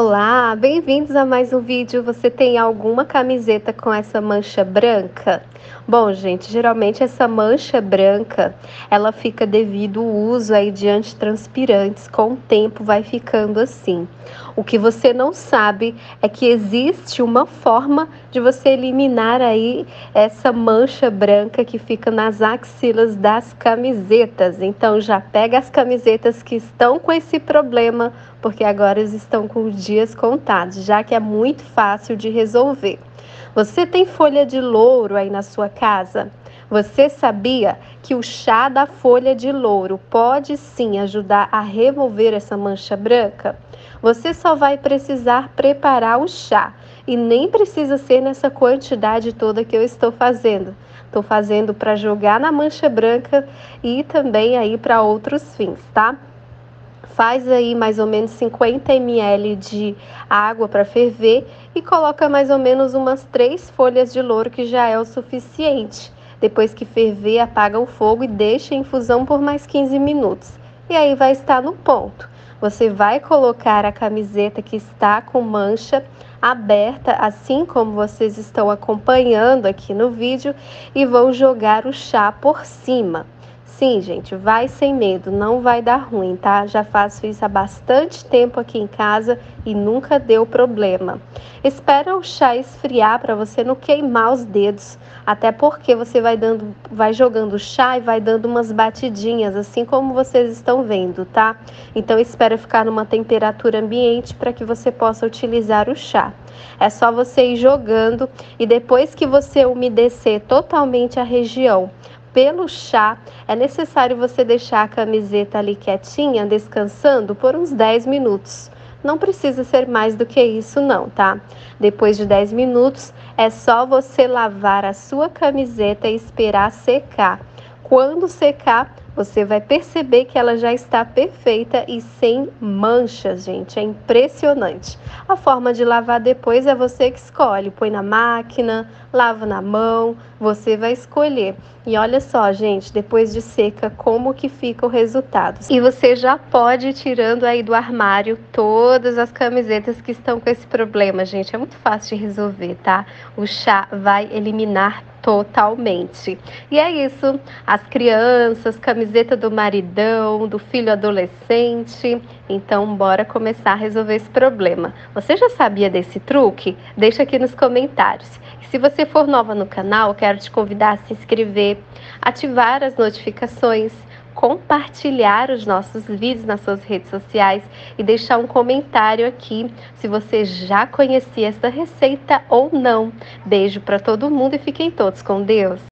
Olá, bem-vindos a mais um vídeo. Você tem alguma camiseta com essa mancha branca? Bom, gente, geralmente essa mancha branca, ela fica devido ao uso aí de antitranspirantes. Com o tempo vai ficando assim. O que você não sabe é que existe uma forma de você eliminar aí essa mancha branca que fica nas axilas das camisetas. Então já pega as camisetas que estão com esse problema, porque agora eles estão com dias contados, já que é muito fácil de resolver. Você tem folha de louro aí na sua casa? Você sabia que o chá da folha de louro pode sim ajudar a remover essa mancha branca? Você só vai precisar preparar o chá e nem precisa ser nessa quantidade toda que eu estou fazendo. Estou fazendo para jogar na mancha branca e também aí para outros fins, tá? faz aí mais ou menos 50 ml de água para ferver e coloca mais ou menos umas três folhas de louro que já é o suficiente. Depois que ferver, apaga o fogo e deixa em infusão por mais 15 minutos. E aí vai estar no ponto. Você vai colocar a camiseta que está com mancha aberta, assim como vocês estão acompanhando aqui no vídeo, e vão jogar o chá por cima. Sim, gente, vai sem medo, não vai dar ruim, tá? Já faço isso há bastante tempo aqui em casa e nunca deu problema. Espera o chá esfriar para você não queimar os dedos, até porque você vai dando, vai jogando chá e vai dando umas batidinhas, assim como vocês estão vendo, tá? Então espera ficar numa temperatura ambiente para que você possa utilizar o chá. É só você ir jogando e depois que você umedecer totalmente a região, pelo chá, é necessário você deixar a camiseta ali quietinha, descansando por uns 10 minutos. Não precisa ser mais do que isso não, tá? Depois de 10 minutos, é só você lavar a sua camiseta e esperar secar. Quando secar, você vai perceber que ela já está perfeita e sem manchas, gente. É impressionante. A forma de lavar depois é você que escolhe. Põe na máquina, lava na mão, você vai escolher. E olha só, gente, depois de seca, como que fica o resultado. E você já pode ir tirando aí do armário todas as camisetas que estão com esse problema, gente. É muito fácil de resolver, tá? O chá vai eliminar totalmente. E é isso, as crianças, camiseta do maridão, do filho adolescente. Então, bora começar a resolver esse problema. Você já sabia desse truque? Deixa aqui nos comentários. Se você for nova no canal, quero te convidar a se inscrever, ativar as notificações compartilhar os nossos vídeos nas suas redes sociais e deixar um comentário aqui se você já conhecia essa receita ou não. Beijo para todo mundo e fiquem todos com Deus.